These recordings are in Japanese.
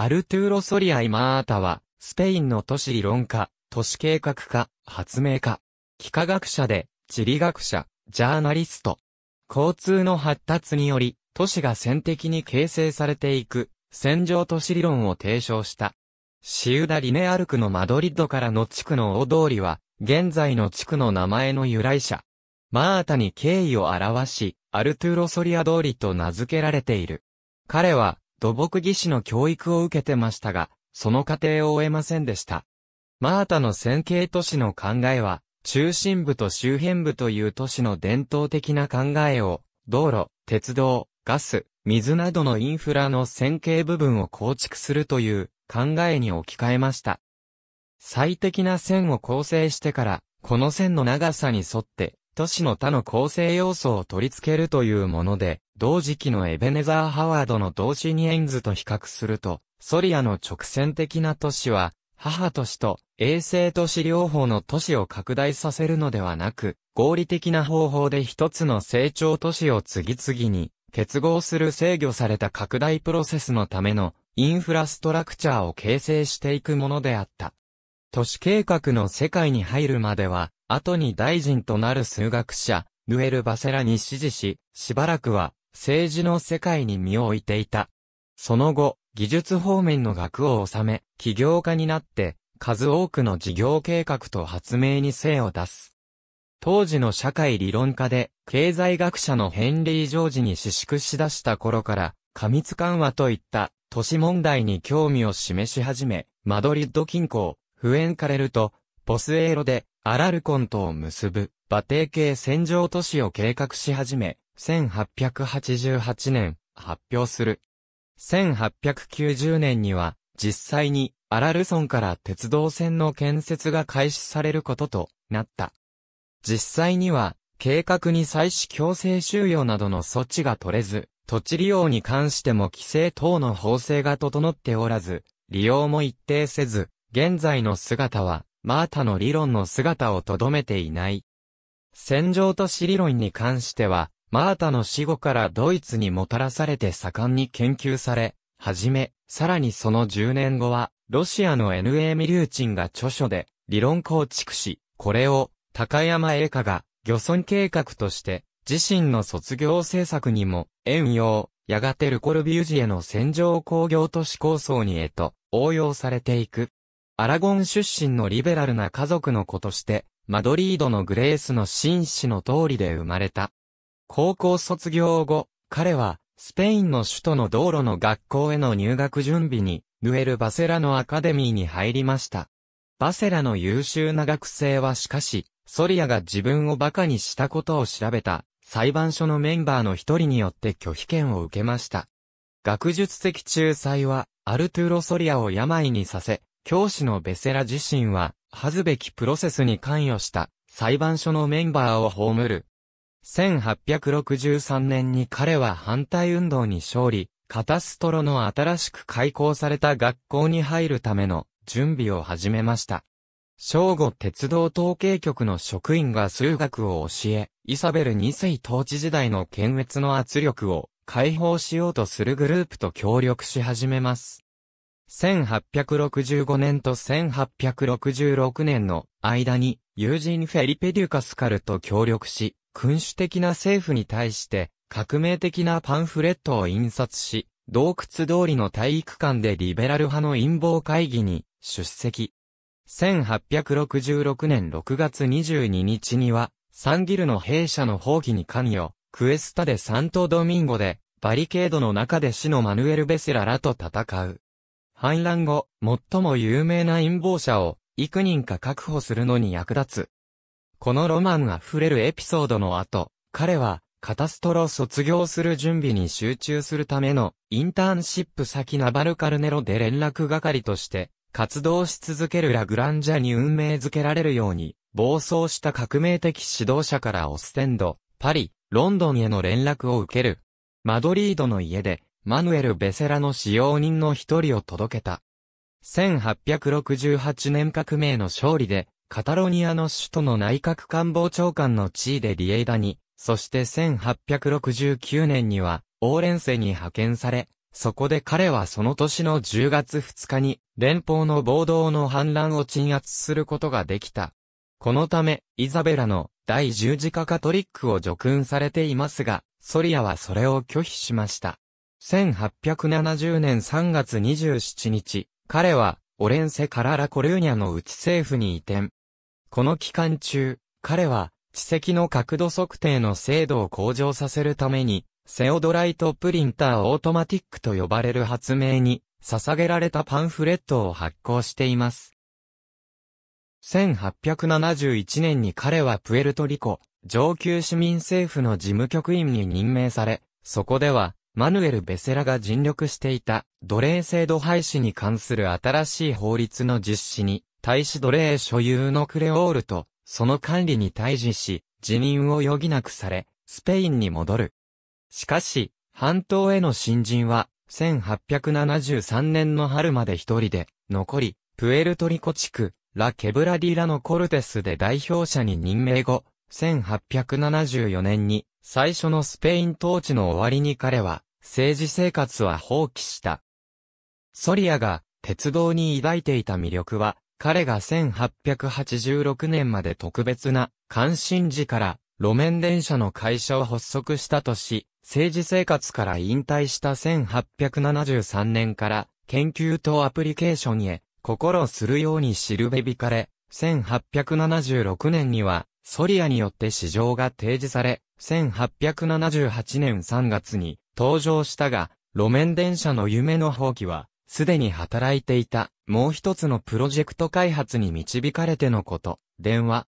アルトゥーロ・ソリア・イマータは、スペインの都市理論家、都市計画家、発明家、幾何学者で、地理学者、ジャーナリスト。交通の発達により、都市が線的に形成されていく、線状都市理論を提唱した。シウダ・リネアルクのマドリッドからの地区の大通りは、現在の地区の名前の由来者。マータに敬意を表し、アルトゥーロ・ソリア通りと名付けられている。彼は、土木技師の教育を受けてましたが、その過程を終えませんでした。マータの線形都市の考えは、中心部と周辺部という都市の伝統的な考えを、道路、鉄道、ガス、水などのインフラの線形部分を構築するという考えに置き換えました。最適な線を構成してから、この線の長さに沿って都市の他の構成要素を取り付けるというもので、同時期のエベネザー・ハワードの同シニエンズと比較すると、ソリアの直線的な都市は、母都市と衛星都市両方の都市を拡大させるのではなく、合理的な方法で一つの成長都市を次々に結合する制御された拡大プロセスのためのインフラストラクチャーを形成していくものであった。都市計画の世界に入るまでは、後に大臣となる数学者、ヌエル・バセラに指示し、しばらくは政治の世界に身を置いていた。その後、技術方面の学を収め、起業家になって、数多くの事業計画と発明に精を出す。当時の社会理論家で、経済学者のヘンリー・ジョージに私縮し出した頃から、過密緩和といった都市問題に興味を示し始め、マドリッド近郊、フエンカレルと、ポスエーロでアラルコンとを結ぶ、馬蹄系戦場都市を計画し始め、1888年、発表する。1890年には、実際に、アラルソンから鉄道線の建設が開始されることとなった。実際には、計画に際し強制収容などの措置が取れず、土地利用に関しても規制等の法制が整っておらず、利用も一定せず、現在の姿は、マータの理論の姿をとどめていない。戦場都市理論に関しては、マータの死後からドイツにもたらされて盛んに研究され、はじめ、さらにその10年後は、ロシアの N.A. ミリューチンが著書で、理論構築し、これを、高山栄華が、漁村計画として、自身の卒業制作にも、遠用、やがてルコルビュージエの戦場工業都市構想にへと、応用されていく。アラゴン出身のリベラルな家族の子として、マドリードのグレースの紳士の通りで生まれた。高校卒業後、彼は、スペインの首都の道路の学校への入学準備に、ヌエル・バセラのアカデミーに入りました。バセラの優秀な学生はしかし、ソリアが自分を馬鹿にしたことを調べた、裁判所のメンバーの一人によって拒否権を受けました。学術的仲裁は、アルトゥーロ・ソリアを病にさせ、教師のベセラ自身は、恥ずべきプロセスに関与した裁判所のメンバーを葬る。1863年に彼は反対運動に勝利、カタストロの新しく開校された学校に入るための準備を始めました。正午鉄道統計局の職員が数学を教え、イサベル2世統治時代の検閲の圧力を解放しようとするグループと協力し始めます。1865年と1866年の間に、友人フェリペデュカスカルと協力し、君主的な政府に対して革命的なパンフレットを印刷し、洞窟通りの体育館でリベラル派の陰謀会議に出席。1866年6月22日には、サンギルの兵舎の放棄に関与、クエスタでサントドミンゴで、バリケードの中で死のマヌエル・ベセラらと戦う。反乱後、最も有名な陰謀者を幾人か確保するのに役立つ。このロマンあふれるエピソードの後、彼はカタストロ卒業する準備に集中するためのインターンシップ先ナバルカルネロで連絡係として活動し続けるラグランジャに運命づけられるように暴走した革命的指導者からオステンド、パリ、ロンドンへの連絡を受ける。マドリードの家でマヌエル・ベセラの使用人の一人を届けた。1868年革命の勝利で、カタロニアの首都の内閣官房長官の地位でリエイダに、そして1869年には、オーレンセに派遣され、そこで彼はその年の10月2日に、連邦の暴動の反乱を鎮圧することができた。このため、イザベラの第十字架カトリックを叙勲されていますが、ソリアはそれを拒否しました。1870年3月27日、彼は、オレンセ・カララ・コルーニャの内政府に移転。この期間中、彼は、地石の角度測定の精度を向上させるために、セオドライトプリンターオートマティックと呼ばれる発明に、捧げられたパンフレットを発行しています。1871年に彼はプエルトリコ、上級市民政府の事務局員に任命され、そこでは、マヌエル・ベセラが尽力していた奴隷制度廃止に関する新しい法律の実施に、大使奴隷所有のクレオールと、その管理に対峙し、辞任を余儀なくされ、スペインに戻る。しかし、半島への新人は、1873年の春まで一人で、残り、プエルトリコ地区、ラ・ケブラディラのコルテスで代表者に任命後、1874年に、最初のスペイン統治の終わりに彼は、政治生活は放棄した。ソリアが、鉄道に抱いていた魅力は、彼が1886年まで特別な関心時から路面電車の会社を発足したとし、政治生活から引退した1873年から研究とアプリケーションへ心するように知るべびかれ、1876年にはソリアによって市場が提示され、1878年3月に登場したが、路面電車の夢の放棄はすでに働いていた、もう一つのプロジェクト開発に導かれてのこと、電話。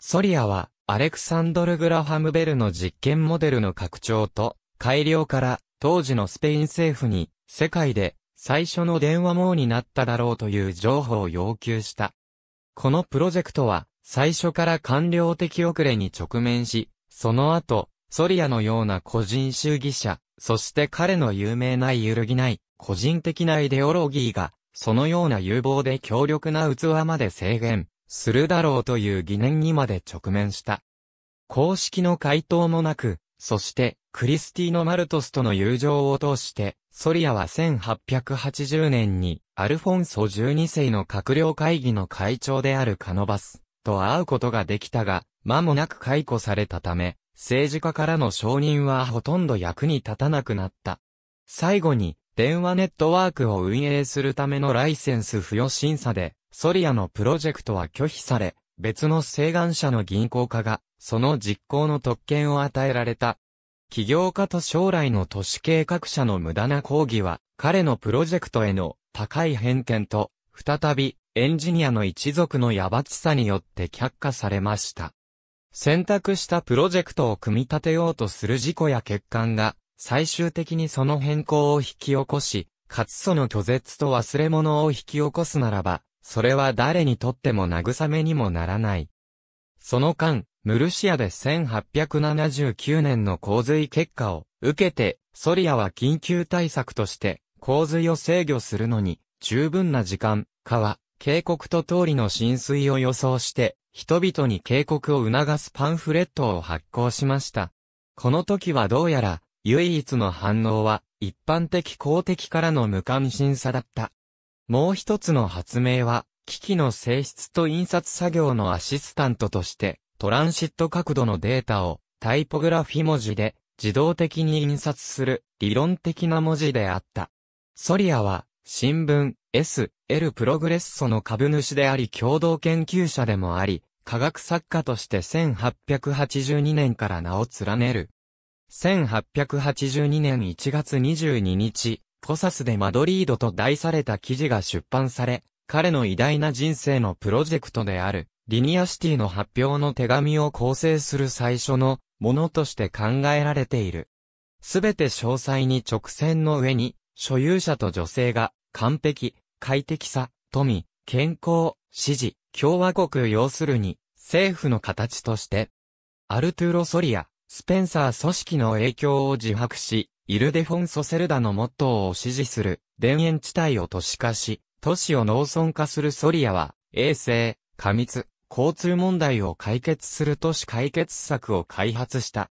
ソリアは、アレクサンドル・グラハムベルの実験モデルの拡張と、改良から、当時のスペイン政府に、世界で、最初の電話網になっただろうという情報を要求した。このプロジェクトは、最初から官僚的遅れに直面し、その後、ソリアのような個人主義者、そして彼の有名な揺るぎない個人的なイデオロギーが、そのような有望で強力な器まで制限するだろうという疑念にまで直面した。公式の回答もなく、そしてクリスティーノ・マルトスとの友情を通して、ソリアは1880年にアルフォンソ12世の閣僚会議の会長であるカノバスと会うことができたが、間もなく解雇されたため、政治家からの承認はほとんど役に立たなくなった。最後に、電話ネットワークを運営するためのライセンス付与審査で、ソリアのプロジェクトは拒否され、別の請願者の銀行家が、その実行の特権を与えられた。起業家と将来の都市計画者の無駄な抗議は、彼のプロジェクトへの高い偏見と、再び、エンジニアの一族のやばちさによって却下されました。選択したプロジェクトを組み立てようとする事故や欠陥が、最終的にその変更を引き起こし、かつその拒絶と忘れ物を引き起こすならば、それは誰にとっても慰めにもならない。その間、ムルシアで1879年の洪水結果を受けて、ソリアは緊急対策として洪水を制御するのに十分な時間、川、渓谷と通りの浸水を予想して、人々に警告を促すパンフレットを発行しました。この時はどうやら唯一の反応は、一般的公的からの無関心さだった。もう一つの発明は、機器の性質と印刷作業のアシスタントとして、トランシット角度のデータをタイポグラフィ文字で自動的に印刷する理論的な文字であった。ソリアは新聞 S、L プログレッソの株主であり共同研究者でもあり、科学作家として1882年から名を連ねる。1882年1月22日、コサスでマドリードと題された記事が出版され、彼の偉大な人生のプロジェクトである、リニアシティの発表の手紙を構成する最初のものとして考えられている。すべて詳細に直線の上に、所有者と女性が完璧、快適さ、富、健康、支持、共和国要するに、政府の形として、アルトゥーロ・ソリア、スペンサー組織の影響を自白し、イルデフォンソ・セルダのモットーを支持する、田園地帯を都市化し、都市を農村化するソリアは、衛生、過密、交通問題を解決する都市解決策を開発した。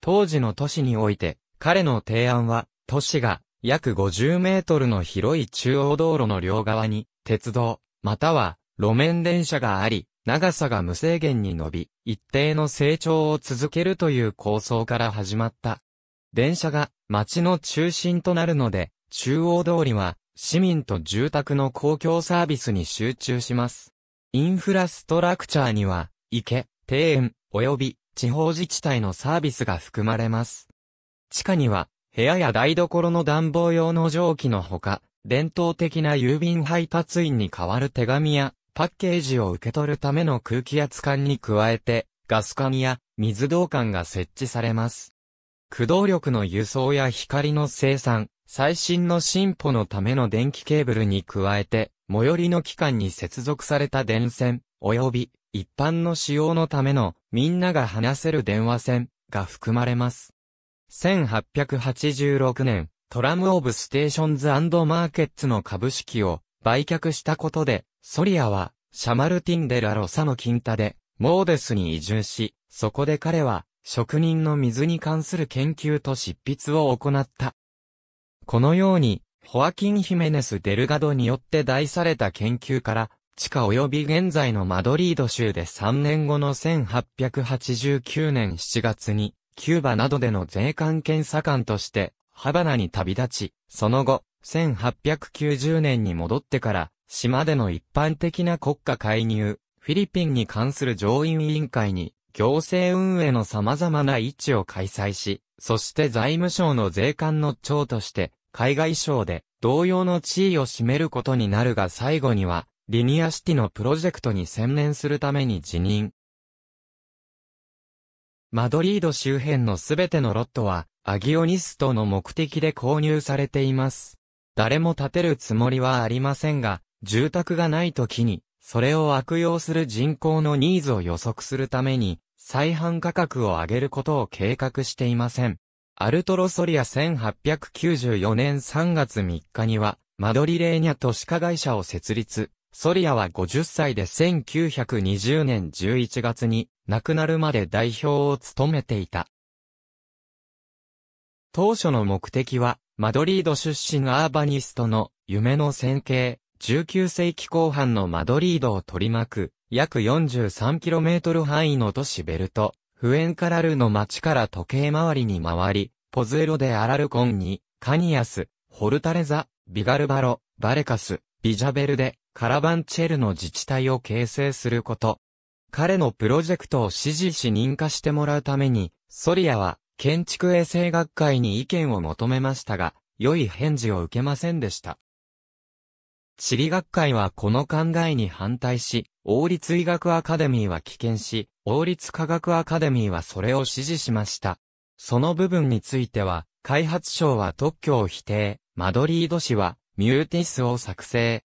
当時の都市において、彼の提案は、都市が約50メートルの広い中央道路の両側に、鉄道、または路面電車があり、長さが無制限に伸び、一定の成長を続けるという構想から始まった。電車が街の中心となるので、中央通りは市民と住宅の公共サービスに集中します。インフラストラクチャーには、池、庭園、及び地方自治体のサービスが含まれます。地下には、部屋や台所の暖房用の蒸気のほか、伝統的な郵便配達員に代わる手紙やパッケージを受け取るための空気圧管に加えて、ガス管や水道管が設置されます。駆動力の輸送や光の生産、最新の進歩のための電気ケーブルに加えて、最寄りの機関に接続された電線、及び一般の使用のためのみんなが話せる電話線が含まれます。1886年、トラムオブステーションズマーケッツの株式を売却したことで、ソリアはシャマルティン・デ・ラ・ロサのキンタでモーデスに移住し、そこで彼は職人の水に関する研究と執筆を行った。このように、ホアキン・ヒメネス・デルガドによって題された研究から、地下及び現在のマドリード州で3年後の1889年7月に、キューバなどでの税関検査官として、ハバナに旅立ち、その後、1890年に戻ってから、島での一般的な国家介入、フィリピンに関する上院委員会に、行政運営の様々な位置を開催し、そして財務省の税関の長として、海外省で同様の地位を占めることになるが最後には、リニアシティのプロジェクトに専念するために辞任。マドリード周辺のすべてのロットは、アギオニストの目的で購入されています。誰も建てるつもりはありませんが、住宅がない時に、それを悪用する人口のニーズを予測するために、再販価格を上げることを計画していません。アルトロソリア1894年3月3日には、マドリレーニャ都市化会社を設立。ソリアは50歳で1920年11月に亡くなるまで代表を務めていた。当初の目的は、マドリード出身アーバニストの夢の線形、19世紀後半のマドリードを取り巻く、約 43km 範囲の都市ベルト、フエンカラルの街から時計回りに回り、ポズエロでアラルコンに、カニアス、ホルタレザ、ビガルバロ、バレカス、ビジャベルデ、カラバンチェルの自治体を形成すること。彼のプロジェクトを支持し認可してもらうために、ソリアは建築衛生学会に意見を求めましたが、良い返事を受けませんでした。地理学会はこの考えに反対し、王立医学アカデミーは棄権し、王立科学アカデミーはそれを支持しました。その部分については、開発省は特許を否定、マドリード市は、ミューティスを作成。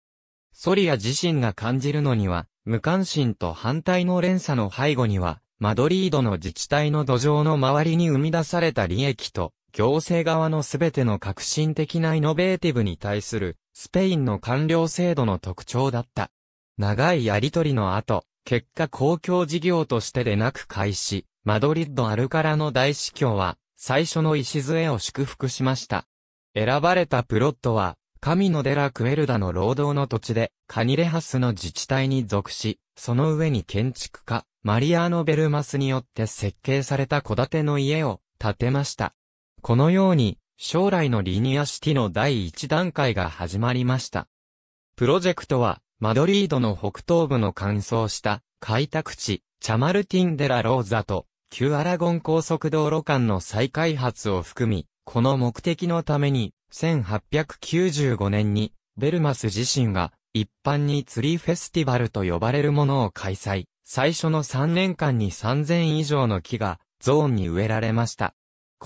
ソリア自身が感じるのには、無関心と反対の連鎖の背後には、マドリードの自治体の土壌の周りに生み出された利益と、行政側のすべての革新的なイノベーティブに対する、スペインの官僚制度の特徴だった。長いやりとりの後、結果公共事業としてでなく開始、マドリッド・アルカラの大司教は、最初の礎を祝福しました。選ばれたプロットは、神のデラ・クエルダの労働の土地で、カニレハスの自治体に属し、その上に建築家、マリアーノ・ベルマスによって設計された戸建ての家を建てました。このように、将来のリニアシティの第一段階が始まりました。プロジェクトは、マドリードの北東部の乾燥した開拓地、チャマルティン・デラ・ローザと、旧アラゴン高速道路間の再開発を含み、この目的のために、1895年に、ベルマス自身が、一般にツリーフェスティバルと呼ばれるものを開催。最初の3年間に3000以上の木が、ゾーンに植えられました。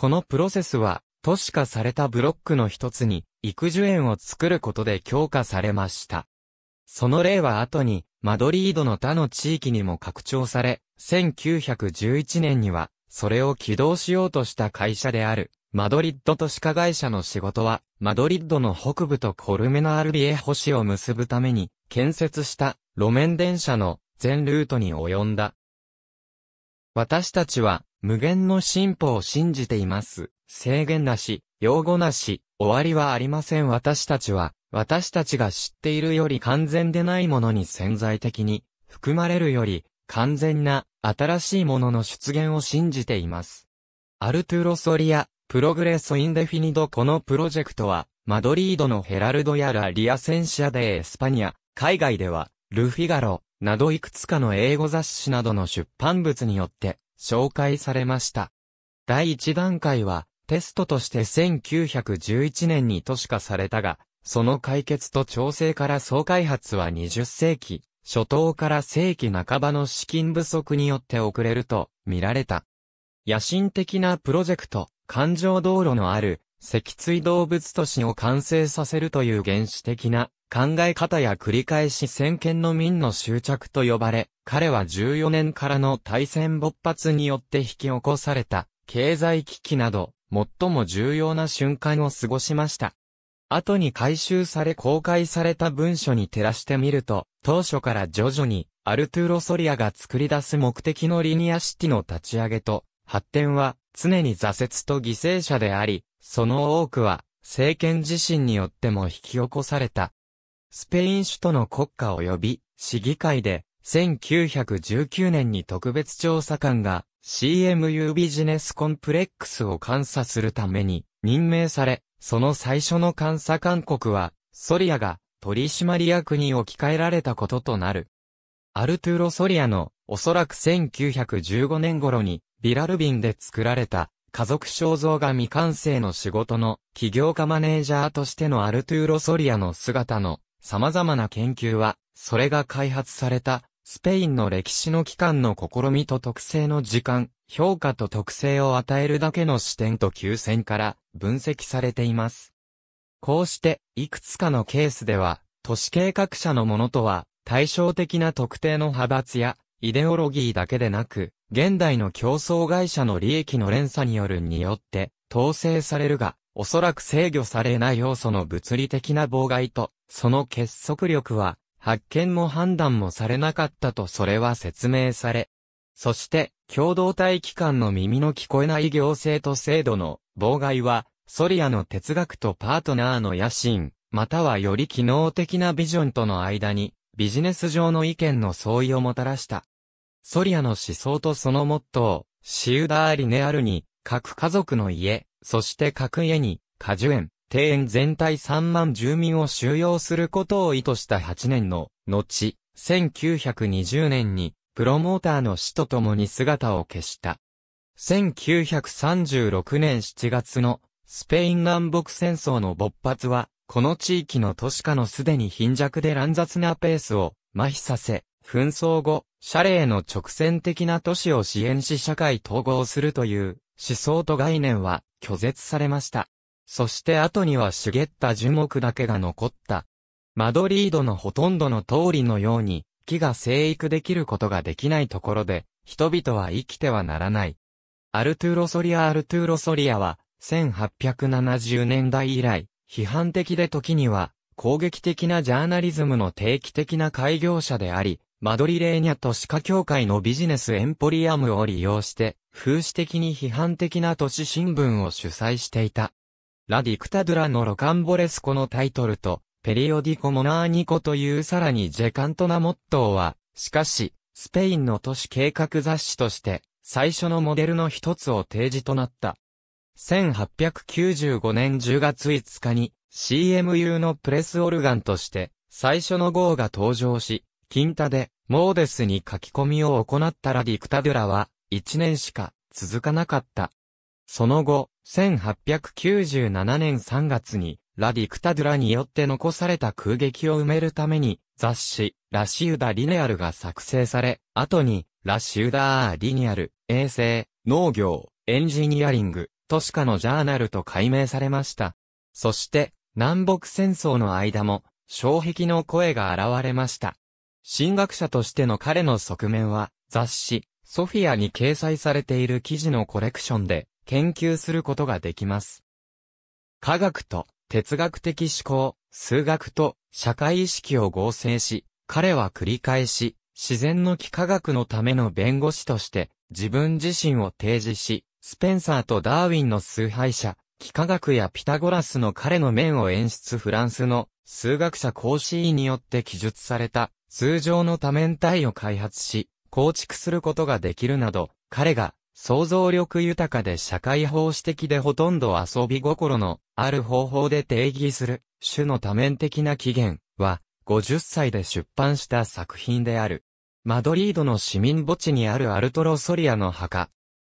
このプロセスは、都市化されたブロックの一つに、育樹園を作ることで強化されました。その例は後に、マドリードの他の地域にも拡張され、1911年には、それを起動しようとした会社である、マドリッド都市化会社の仕事は、マドリッドの北部とコルメナールビエホ市を結ぶために、建設した路面電車の全ルートに及んだ。私たちは無限の進歩を信じています。制限なし、用語なし、終わりはありません私たちは、私たちが知っているより完全でないものに潜在的に、含まれるより、完全な、新しいものの出現を信じています。アルトゥロ・ソリア、プログレソ・インデフィニドこのプロジェクトは、マドリードのヘラルドやラリアセンシアでエスパニア、海外では、ルフィガロ、などいくつかの英語雑誌などの出版物によって紹介されました。第1段階はテストとして1911年に都市化されたが、その解決と調整から総開発は20世紀、初頭から世紀半ばの資金不足によって遅れると見られた。野心的なプロジェクト、環状道路のある脊椎動物都市を完成させるという原始的な考え方や繰り返し先見の民の執着と呼ばれ、彼は14年からの大戦勃発によって引き起こされた経済危機など、最も重要な瞬間を過ごしました。後に回収され公開された文書に照らしてみると、当初から徐々に、アルトゥーロ・ソリアが作り出す目的のリニアシティの立ち上げと、発展は、常に挫折と犠牲者であり、その多くは、政権自身によっても引き起こされた。スペイン首都の国家及び、市議会で、1919年に特別調査官が CMU ビジネスコンプレックスを監査するために任命され、その最初の監査勧告は、ソリアが取締役に置き換えられたこととなる。アルトゥーロ・ソリアのおそらく1915年頃にビラルビンで作られた家族肖像画未完成の仕事の起業家マネージャーとしてのアルトゥーロ・ソリアの姿の様々な研究は、それが開発されたスペインの歴史の機関の試みと特性の時間、評価と特性を与えるだけの視点と急線から分析されています。こうして、いくつかのケースでは、都市計画者のものとは、対照的な特定の派閥や、イデオロギーだけでなく、現代の競争会社の利益の連鎖によるによって、統制されるが、おそらく制御されない要素の物理的な妨害と、その結束力は、発見も判断もされなかったとそれは説明され、そして、共同体機関の耳の聞こえない行政と制度の妨害は、ソリアの哲学とパートナーの野心、またはより機能的なビジョンとの間に、ビジネス上の意見の相違をもたらした。ソリアの思想とそのモットー、シウダーリネアルに、各家族の家、そして各家に、果樹園、庭園全体3万住民を収容することを意図した8年の後、1920年に、プロモーターの死と共に姿を消した。1936年7月のスペイン南北戦争の勃発は、この地域の都市化のすでに貧弱で乱雑なペースを麻痺させ、紛争後、シャレへの直線的な都市を支援し社会統合するという思想と概念は拒絶されました。そして後には茂った樹木だけが残った。マドリードのほとんどの通りのように、木が生育できることができないところで、人々は生きてはならない。アルトゥーロソリア・アルトゥーロソリアは、1870年代以来、批判的で時には、攻撃的なジャーナリズムの定期的な開業者であり、マドリレーニャ都市化協会のビジネスエンポリアムを利用して、風刺的に批判的な都市新聞を主催していた。ラ・ディクタドゥラのロカンボレスコのタイトルと、ペリオディコ・モナーニコというさらにジェカントなモットーは、しかし、スペインの都市計画雑誌として、最初のモデルの一つを提示となった。1895年10月5日に CMU のプレスオルガンとして最初の号が登場し、キンタでモーデスに書き込みを行ったラディクタドゥラは1年しか続かなかった。その後、1897年3月に、ラディクタドゥラによって残された空撃を埋めるために、雑誌、ラシウダ・リネアルが作成され、後に、ラシウダー・リニアル、衛星、農業、エンジニアリング、都市化のジャーナルと改名されました。そして、南北戦争の間も、障壁の声が現れました。進学者としての彼の側面は、雑誌、ソフィアに掲載されている記事のコレクションで、研究することができます。科学と哲学的思考、数学と社会意識を合成し、彼は繰り返し、自然の幾何学のための弁護士として、自分自身を提示し、スペンサーとダーウィンの崇拝者、幾何学やピタゴラスの彼の面を演出フランスの数学者コーシーによって記述された通常の多面体を開発し、構築することができるなど、彼が想像力豊かで社会法指的でほとんど遊び心のある方法で定義する種の多面的な起源は50歳で出版した作品である。マドリードの市民墓地にあるアルトロソリアの墓。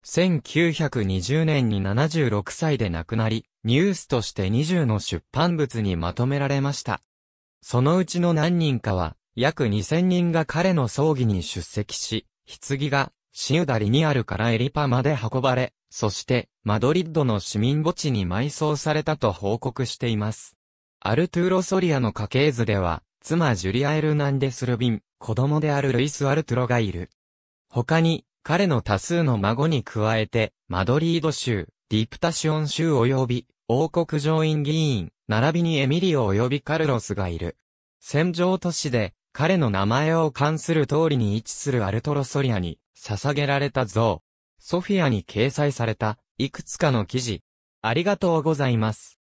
1920年に76歳で亡くなり、ニュースとして20の出版物にまとめられました。そのうちの何人かは、約2000人が彼の葬儀に出席し、棺がシウダリニアルからエリパまで運ばれ、そしてマドリッドの市民墓地に埋葬されたと報告しています。アルトゥーロ・ソリアの家系図では、妻ジュリア・エルナンデス・ルビン、子供であるルイス・アルトゥロがいる。他に、彼の多数の孫に加えて、マドリード州、ディプタシオン州及び、王国上院議員、並びにエミリオ及びカルロスがいる。戦場都市で、彼の名前を冠する通りに位置するアルトロソリアに、捧げられた像。ソフィアに掲載された、いくつかの記事。ありがとうございます。